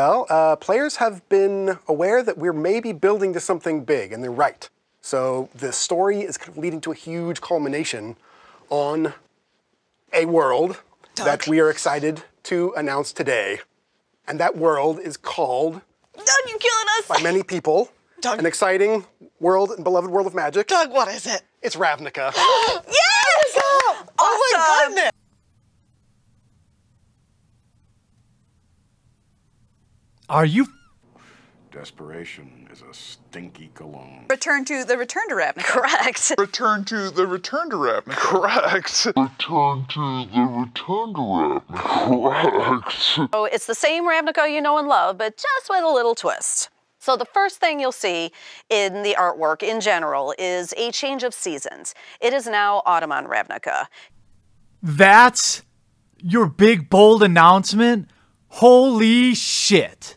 Well, uh, players have been aware that we're maybe building to something big, and they're right. So the story is kind of leading to a huge culmination on a world Doug. that we are excited to announce today. And that world is called, Doug, you're killing us! by many people, Doug. an exciting world and beloved world of magic. Doug, what is it? It's Ravnica. Yes! Oh my goodness! Are you Desperation is a stinky cologne. Return to the return to Ravnica. Correct. Return to the return to Ravnica. Correct. Return to the return to Ravnica. Correct. So it's the same Ravnica you know and love, but just with a little twist. So the first thing you'll see in the artwork in general is a change of seasons. It is now autumn on Ravnica. That's your big bold announcement? Holy shit.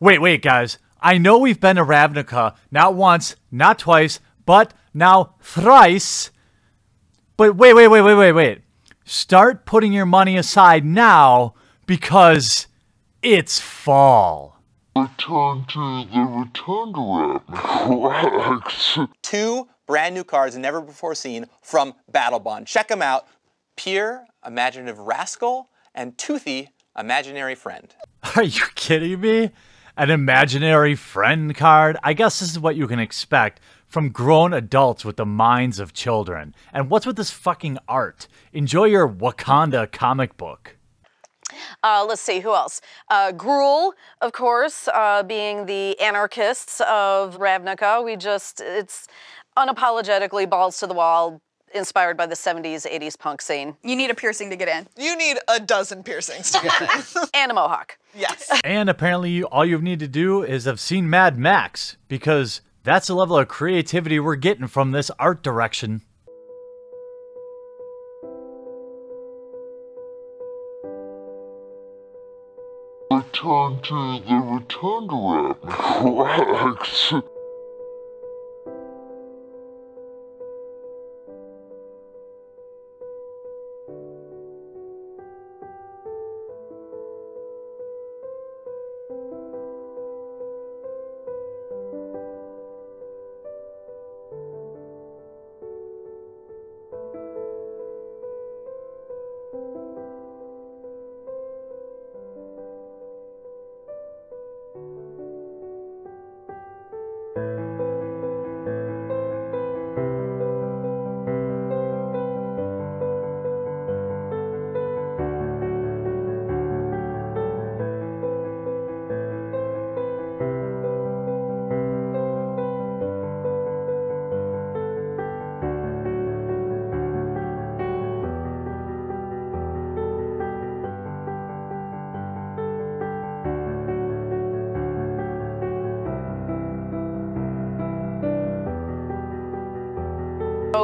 Wait, wait, guys. I know we've been to Ravnica not once, not twice, but now thrice. But wait, wait, wait, wait, wait, wait. Start putting your money aside now because it's fall. Return to the return to Ravnica. Correct. two brand new cards never before seen from Battlebond. Check them out. Pir Imaginative Rascal and Toothy Imaginary Friend. Are you kidding me? An imaginary friend card? I guess this is what you can expect from grown adults with the minds of children. And what's with this fucking art? Enjoy your Wakanda comic book. Uh, let's see, who else? Uh, Gruul, of course, uh, being the anarchists of Ravnica. We just, it's unapologetically balls to the wall, inspired by the 70s, 80s punk scene. You need a piercing to get in. You need a dozen piercings to get in. And a mohawk. yes. And apparently, all you need to do is have seen Mad Max, because that's the level of creativity we're getting from this art direction. Return to the return to Ravnica.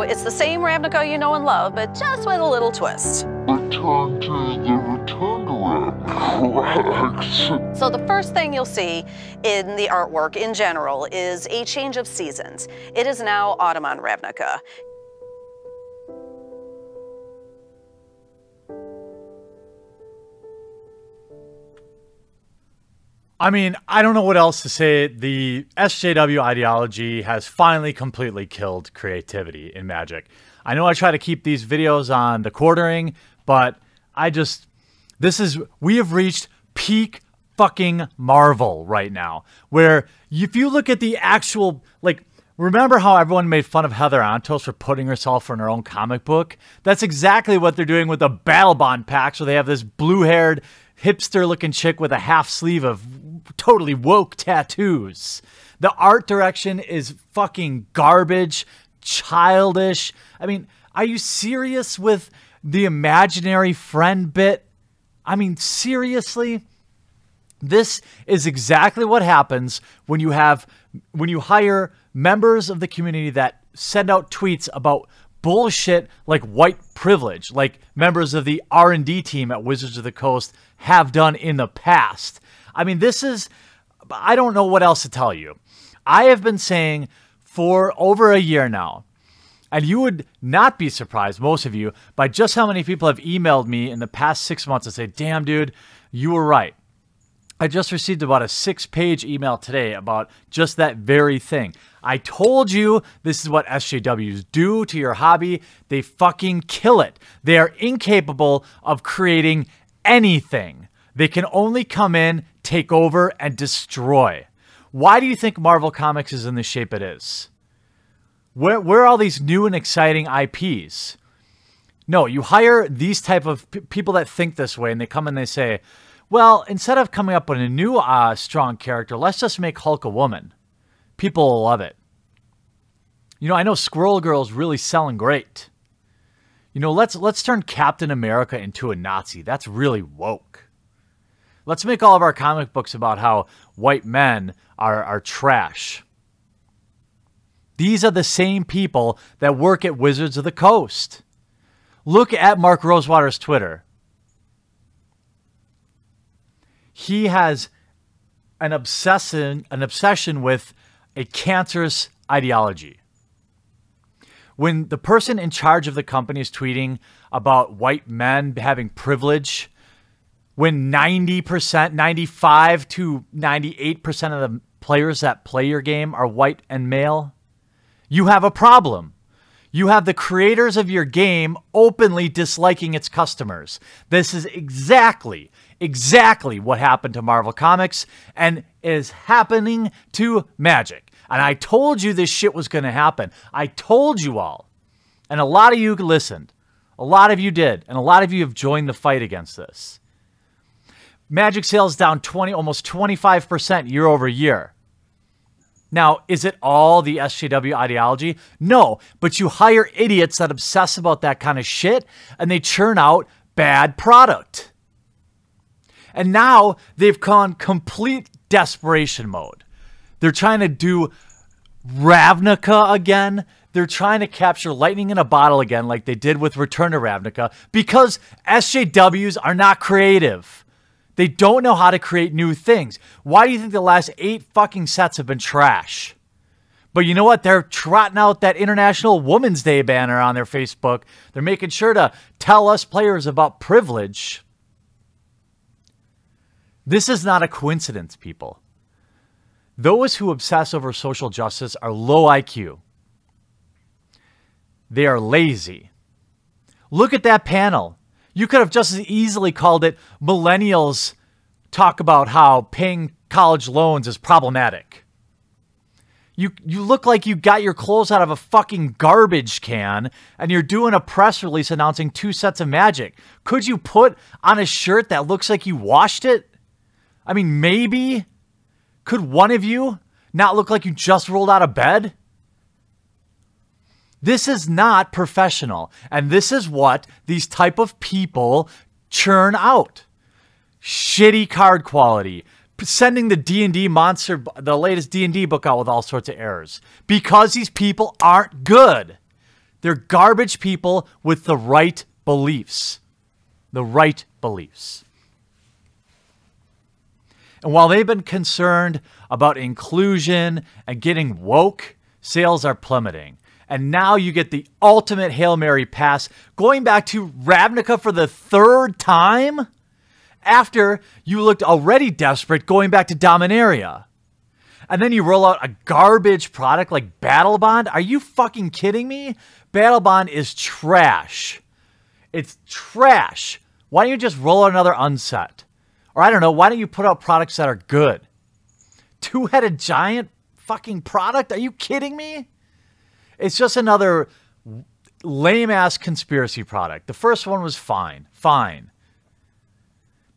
It's the same Ravnica you know and love, but just with a little twist. Return to the return to. So the first thing you'll see in the artwork in general is a change of seasons. It is now autumn on Ravnica. I mean, I don't know what else to say. The SJW ideology has finally completely killed creativity in Magic. I know I try to keep these videos on the quartering, but I just, this is, we have reached peak fucking Marvel right now. Where if you look at the actual, like, remember how everyone made fun of Heather Antos for putting herself in her own comic book? That's exactly what they're doing with the Battlebond packs, where they have this blue haired, hipster looking chick with a half sleeve of totally woke tattoos. The art direction is fucking garbage, childish. I mean, are you serious with the imaginary friend bit? I mean, seriously? This is exactly what happens when you have when you hire members of the community that send out tweets about bullshit like white privilege, like members of the R&D team at Wizards of the Coast have done in the past. I mean, this is I don't know what else to tell you. I have been saying for over a year now and you would not be surprised, most of you, by just how many people have emailed me in the past six months and say, damn, dude, you were right. I just received about a six page email today about just that very thing. I told you this is what SJWs do to your hobby. They fucking kill it. They are incapable of creating anything. They can only come in, take over, and destroy. Why do you think Marvel Comics is in the shape it is? Where, where are all these new and exciting IPs? No, you hire these type of people that think this way, and they come and they say, "Well, instead of coming up with a new uh, strong character, let's just make Hulk a woman. People will love it." You know, I know Squirrel Girl's really selling great. You know, let's let's turn Captain America into a Nazi. That's really woke. Let's make all of our comic books about how white men are, are trash. These are the same people that work at Wizards of the Coast. Look at Mark Rosewater's Twitter. He has an obsession, an obsession with a cancerous ideology. When the person in charge of the company is tweeting about white men having privilege, when 90%, 95 to 98% of the players that play your game are white and male, you have a problem. You have the creators of your game openly disliking its customers. This is exactly, exactly what happened to Marvel Comics and is happening to Magic. And I told you this shit was going to happen. I told you all. And a lot of you listened. A lot of you did. And a lot of you have joined the fight against this. Magic sales down 20, almost 25% year over year. Now, is it all the SJW ideology? No, but you hire idiots that obsess about that kind of shit and they churn out bad product. And now they've gone complete desperation mode. They're trying to do Ravnica again. They're trying to capture lightning in a bottle again, like they did with Return to Ravnica, because SJWs are not creative. They don't know how to create new things. Why do you think the last eight fucking sets have been trash? But you know what? They're trotting out that International Women's Day banner on their Facebook. They're making sure to tell us players about privilege. This is not a coincidence, people. Those who obsess over social justice are low IQ. They are lazy. Look at that panel. You could have just as easily called it Millennials Talk About How Paying College Loans is Problematic. You, you look like you got your clothes out of a fucking garbage can and you're doing a press release announcing two sets of magic. Could you put on a shirt that looks like you washed it? I mean, maybe. Could one of you not look like you just rolled out of bed? This is not professional, and this is what these type of people churn out. Shitty card quality, sending the D&D monster the latest D&D book out with all sorts of errors because these people aren't good. They're garbage people with the right beliefs. The right beliefs. And while they've been concerned about inclusion and getting woke, sales are plummeting. And now you get the ultimate Hail Mary pass going back to Ravnica for the third time after you looked already desperate going back to Dominaria. And then you roll out a garbage product like Battlebond? Are you fucking kidding me? Battlebond is trash. It's trash. Why don't you just roll out another unset? Or I don't know, why don't you put out products that are good? Two headed giant fucking product? Are you kidding me? It's just another lame ass conspiracy product. The first one was fine, fine.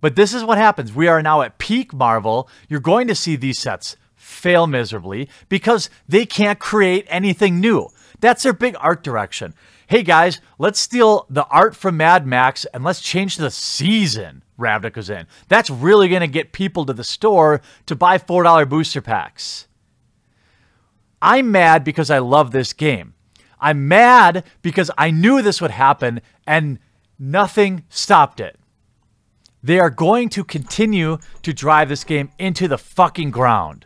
But this is what happens. We are now at peak Marvel. You're going to see these sets fail miserably because they can't create anything new. That's their big art direction. Hey guys, let's steal the art from Mad Max and let's change the season Ravnica's in. That's really going to get people to the store to buy $4 booster packs. I'm mad because I love this game. I'm mad because I knew this would happen and nothing stopped it. They are going to continue to drive this game into the fucking ground.